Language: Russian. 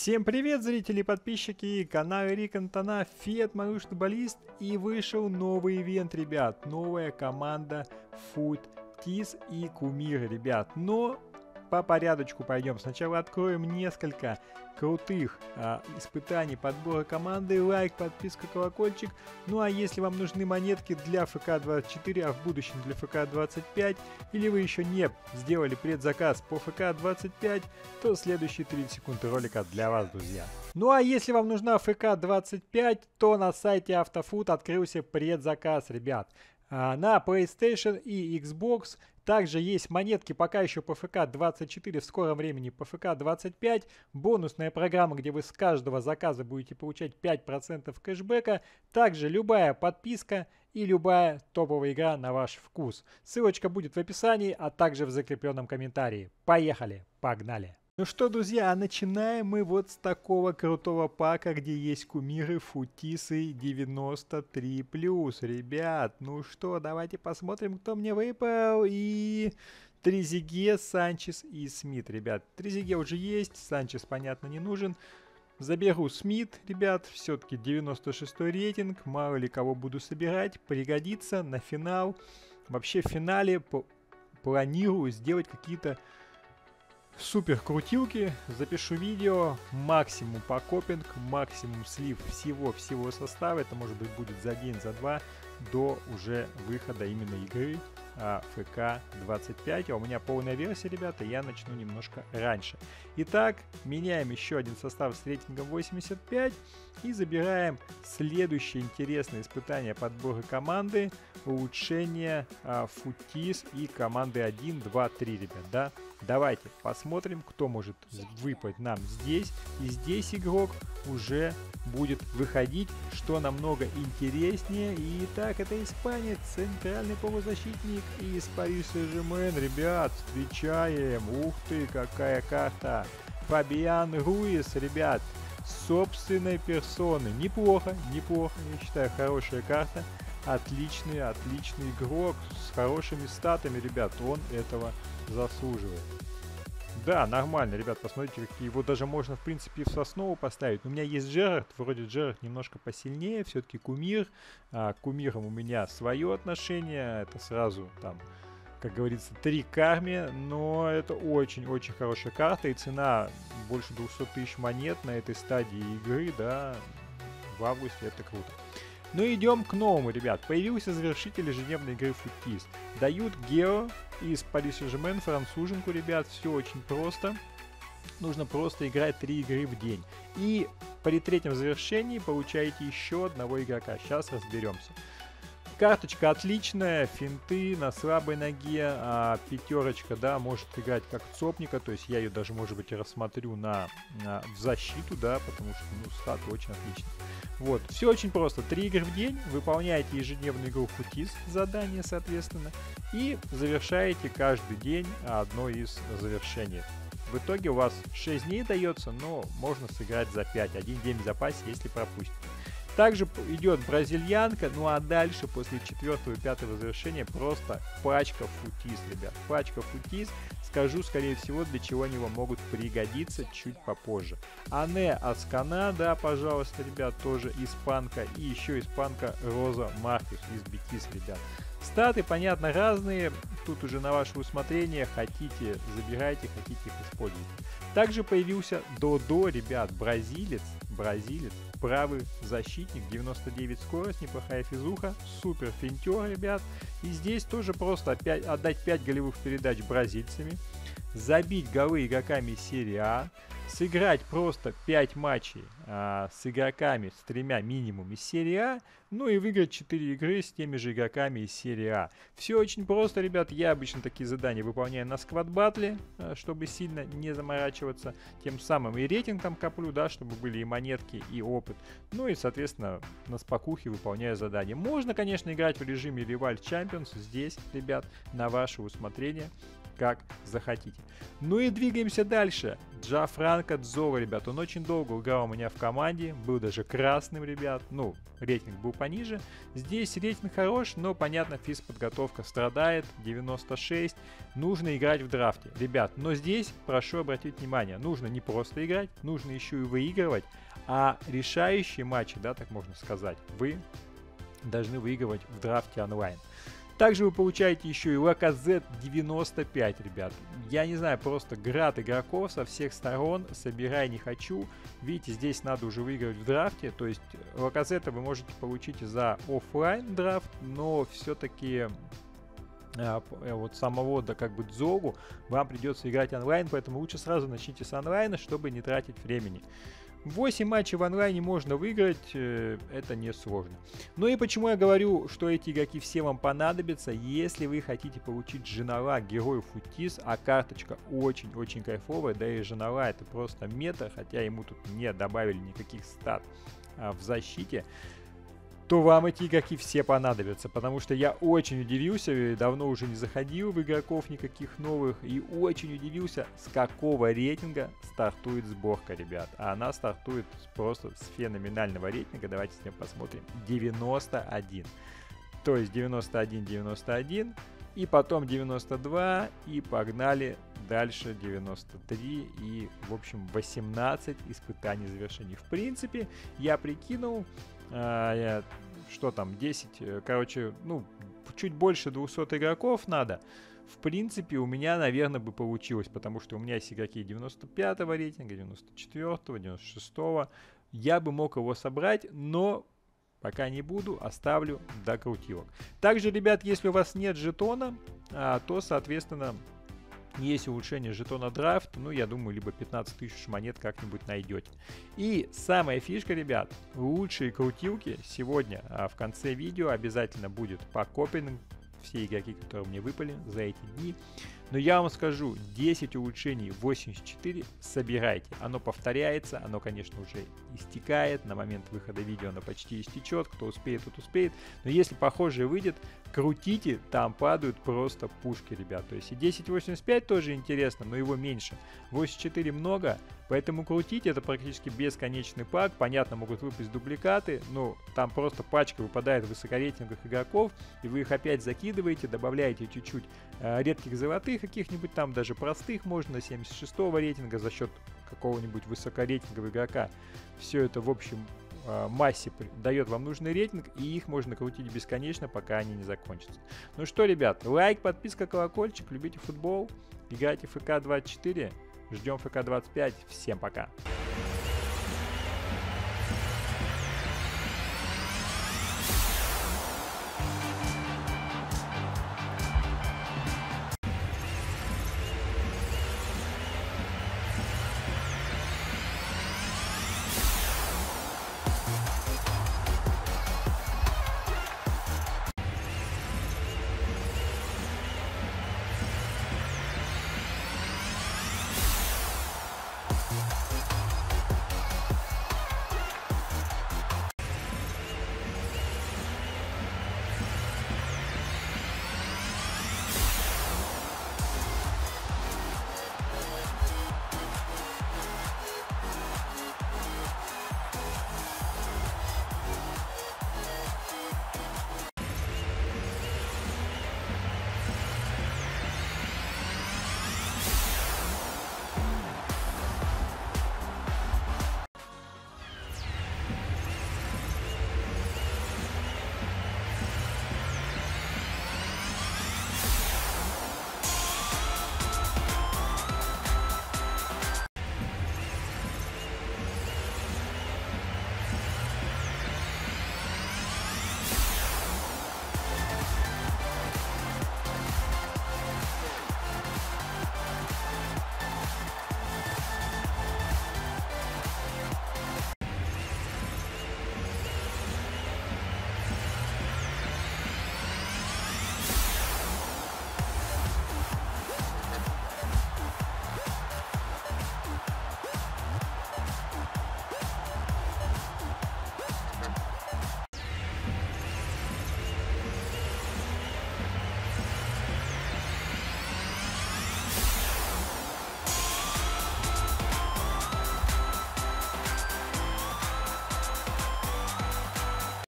Всем привет, зрители и подписчики канала Рик Антона, Фет Маруш Футболист и вышел новый ивент, ребят, новая команда Food Тис и Кумир, ребят, но по порядочку пойдем. Сначала откроем несколько крутых а, испытаний подбора команды, лайк, подписка, колокольчик. Ну а если вам нужны монетки для ФК-24, а в будущем для ФК-25, или вы еще не сделали предзаказ по ФК-25, то следующие 30 секунд ролика для вас, друзья. Ну а если вам нужна ФК-25, то на сайте Автофуд открылся предзаказ, ребят. А, на PlayStation и Xbox. Также есть монетки пока еще по ФК-24, в скором времени по ФК-25. Бонусная программа, где вы с каждого заказа будете получать 5% кэшбэка. Также любая подписка и любая топовая игра на ваш вкус. Ссылочка будет в описании, а также в закрепленном комментарии. Поехали, погнали! Ну что, друзья, начинаем мы вот с такого крутого пака, где есть кумиры Футисы 93+. Ребят, ну что, давайте посмотрим, кто мне выпал. И Тризиге, Санчес и Смит, ребят. Тризиге уже есть, Санчес, понятно, не нужен. Заберу Смит, ребят, все-таки 96 рейтинг, мало ли кого буду собирать, пригодится на финал. Вообще в финале планирую сделать какие-то супер крутилки, запишу видео, максимум по копинг, максимум слив всего-всего состава, это может быть будет за день, за два, до уже выхода именно игры а, ФК 25, а у меня полная версия, ребята, я начну немножко раньше. Итак, меняем еще один состав с рейтингом 85 и забираем следующее интересное испытание подбора команды, улучшение а, Футис и команды 1, 2, 3, ребят, да? Давайте посмотрим, кто может выпасть нам здесь. И здесь игрок уже будет выходить, что намного интереснее. И так, это испанец, центральный полузащитник из Пари Сен-Жермен. Ребят, встречаем. Ух ты, какая карта. Фабиан Руис, ребят, собственной персоны. Неплохо, неплохо, я считаю, хорошая карта. Отличный, отличный игрок с хорошими статами, ребят. Он этого заслуживает. Да, нормально, ребят, посмотрите, его даже можно, в принципе, в соснову поставить. У меня есть Джерард, вроде Джерард немножко посильнее, все-таки кумир. А, к кумирам у меня свое отношение, это сразу там, как говорится, три карми, но это очень-очень хорошая карта, и цена больше 200 тысяч монет на этой стадии игры, да, в августе, это круто. Ну идем к новому, ребят. Появился завершитель ежедневной игры Футис. Дают Гео из Paris Saint-Germain, француженку, ребят. Все очень просто. Нужно просто играть три игры в день. И при третьем завершении получаете еще одного игрока. Сейчас разберемся. Карточка отличная, финты на слабой ноге, а пятерочка, да, может играть как цопника, то есть я ее даже, может быть, рассмотрю на, на в защиту, да, потому что, ну, стат очень отличный. Вот, все очень просто. Три игры в день, выполняете ежедневную игру Футис, задание, соответственно, и завершаете каждый день одно из завершений. В итоге у вас 6 дней дается, но можно сыграть за 5. Один день в запасе, если пропустите. Также идет бразильянка, ну а дальше после четвертого и пятого завершения просто пачка футис, ребят. Пачка футис, скажу скорее всего для чего они вам могут пригодиться чуть попозже. Ане Аскана, да, пожалуйста, ребят, тоже испанка. И еще испанка Роза Маркус из Бетис, ребят. Статы, понятно, разные. Тут уже на ваше усмотрение. Хотите, забирайте, хотите их используйте. Также появился Додо, ребят, бразилец. Бразилец правый защитник, 99 скорость, неплохая физуха, супер финтер, ребят. И здесь тоже просто опять отдать 5 голевых передач бразильцами, забить голы игроками серии А, сыграть просто 5 матчей а, с игроками с тремя минимум из серии А, ну и выиграть 4 игры с теми же игроками из серии А. Все очень просто, ребят, я обычно такие задания выполняю на сквад батле, а, чтобы сильно не заморачиваться, тем самым и рейтинг там коплю, да, чтобы были и монетки, и опыт. Ну и, соответственно, на спокухе выполняю задания. Можно, конечно, играть в режиме Rival Champions здесь, ребят, на ваше усмотрение как захотите. Ну и двигаемся дальше. Джа Франко Дзова, ребят, он очень долго играл у меня в команде, был даже красным, ребят, ну, рейтинг был пониже. Здесь рейтинг хорош, но, понятно, физподготовка страдает, 96, нужно играть в драфте. Ребят, но здесь, прошу обратить внимание, нужно не просто играть, нужно еще и выигрывать, а решающие матчи, да, так можно сказать, вы должны выигрывать в драфте онлайн. Также вы получаете еще и Лаказет 95, ребят. Я не знаю, просто град игроков со всех сторон. Собирай не хочу. Видите, здесь надо уже выигрывать в драфте. То есть Лаказета вы можете получить за офлайн драфт, но все-таки а, э, вот самого да как бы Дзогу вам придется играть онлайн, поэтому лучше сразу начните с онлайна, чтобы не тратить времени. 8 матчей в онлайне можно выиграть, э, это не сложно. Ну и почему я говорю, что эти игроки все вам понадобятся, если вы хотите получить Женала героев Футис, а карточка очень-очень кайфовая, да и Женала это просто мета, хотя ему тут не добавили никаких стат а, в защите то вам эти игроки все понадобятся, потому что я очень удивился, давно уже не заходил в игроков никаких новых, и очень удивился, с какого рейтинга стартует сборка, ребят. А она стартует просто с феноменального рейтинга, давайте с ним посмотрим, 91. То есть 91-91, и потом 92, и погнали дальше 93, и, в общем, 18 испытаний завершений. В принципе, я прикинул, а, что там, 10, э, короче, ну, чуть больше 200 игроков надо. В принципе, у меня, наверное, бы получилось, потому что у меня есть игроки 95 рейтинга, 94 96 -го. Я бы мог его собрать, но пока не буду, оставлю до крутилок. Также, ребят, если у вас нет жетона, а, то, соответственно, есть улучшение жетона драфт, ну, я думаю, либо 15 тысяч монет как-нибудь найдете. И самая фишка, ребят, лучшие крутилки сегодня а в конце видео обязательно будет по копинг, все игроки, которые мне выпали за эти дни. Но я вам скажу, 10 улучшений 84 собирайте. Оно повторяется, оно, конечно, уже истекает. На момент выхода видео оно почти истечет. Кто успеет, тот успеет. Но если похожее выйдет, крутите, там падают просто пушки, ребят. То есть и 1085 тоже интересно, но его меньше. 84 много, поэтому крутите, это практически бесконечный пак. Понятно, могут выпасть дубликаты, но там просто пачка выпадает высокорейтинговых игроков, и вы их опять закидываете, добавляете чуть-чуть э, редких золотых, каких-нибудь там даже простых можно, 76 рейтинга за счет какого-нибудь высокорейтингового игрока. Все это, в общем, э, массе дает вам нужный рейтинг, и их можно крутить бесконечно, пока они не закончатся. Ну что, ребят, лайк, подписка, колокольчик, любите футбол, играйте в ФК 24, ждем ФК 25, всем пока!